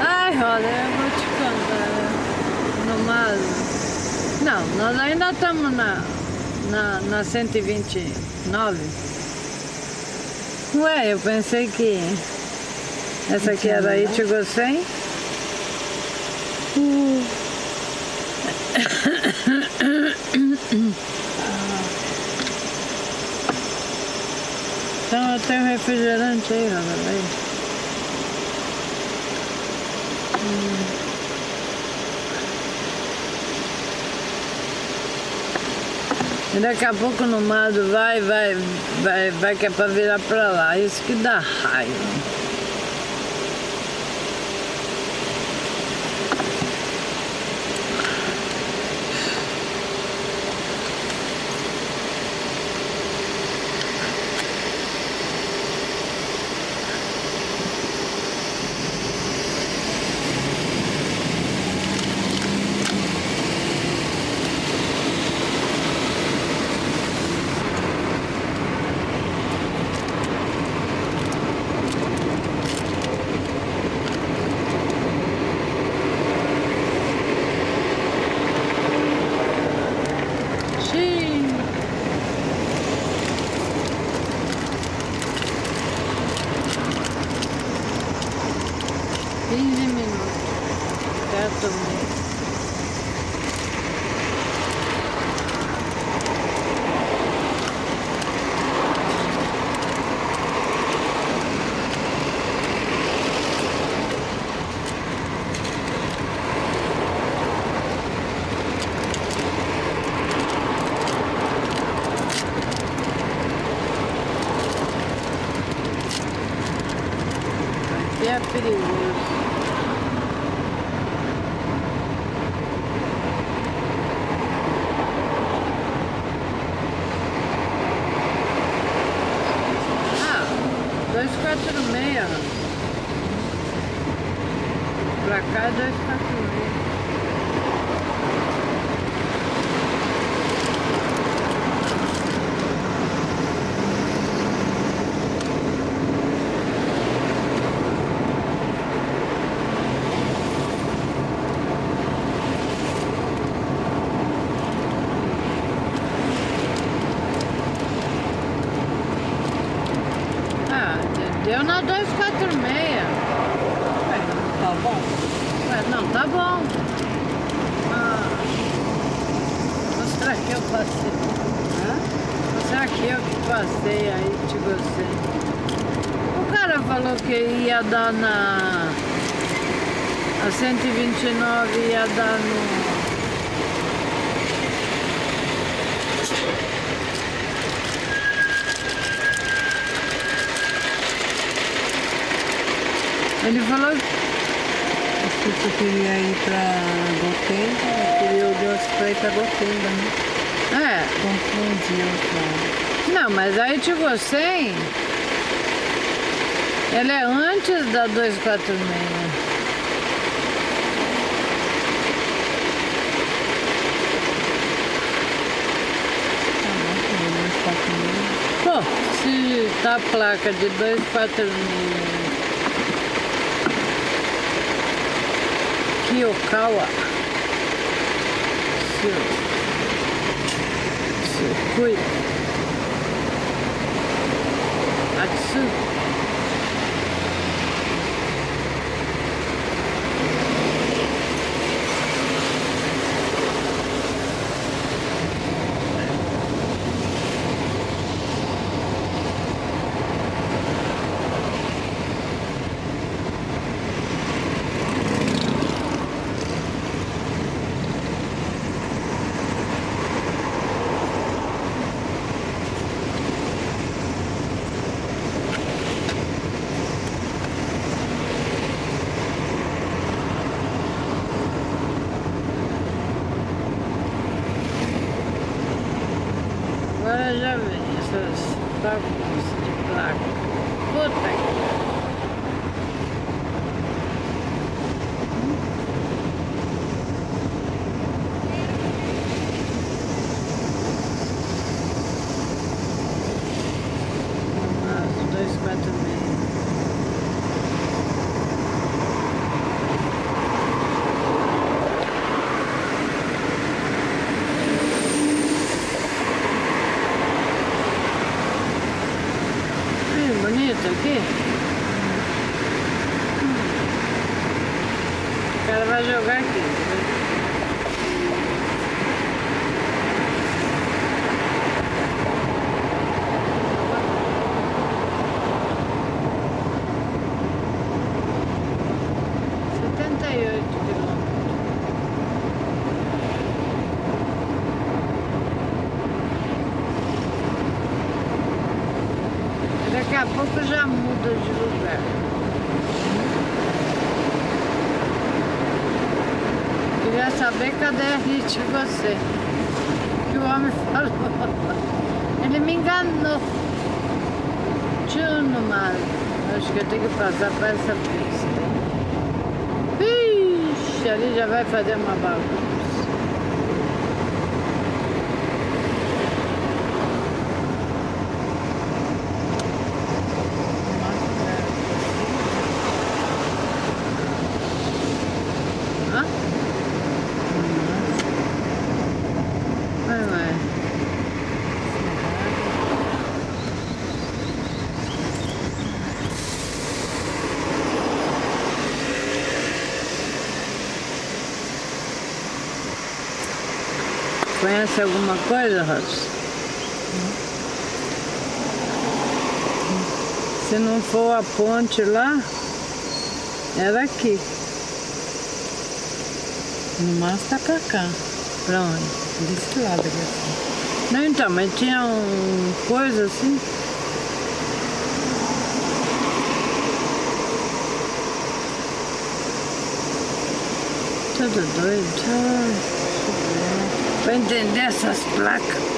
Ai, Roda, eu vou te contar. No mas... Não, nós ainda estamos na, na, na 129. Ué, eu pensei que essa aqui era Itigo 100. Uh. Então eu tenho refrigerante aí, Roda, aí. E daqui a pouco no mado vai, vai, vai, vai que é pra virar pra lá. Isso que dá raiva. Já Pra cá é dois quatro meia. Ah, deu na 246. Tá bom? Ué, não, tá bom. Ah, ou será que eu passei? Hã? Será que eu que passei aí, te gostei? O cara falou que ia dar na... A 129 ia dar no... Ele falou Se você queria ir pra Gotemba, eu queria o Deus pra ir pra Gotemba, né? É, Confundiu, cara. não, mas aí tipo 100, ela é antes da 246. Tá bom, Pô, se tá a placa de 246 Kiyokawa 对 Agora já vem essas bagunças de placa. Puta que. Jogar aqui. Setenta e oito quilômetros. Daqui a pouco já muda Queria saber cadê a hit você. Que o homem falou. Ele me enganou. Tio no mar. Acho que eu tenho que passar por essa pista. Ixi, ali já vai fazer uma bagunça. Hã? Vai, vai. Conhece alguma coisa, Rosa? Se não for a ponte lá, era aqui. No máximo tá pra cá. Pra onde? Desse lado aqui assim. Não, então, mas tinha um coisa assim. Tudo doido. Pra entender essas placas.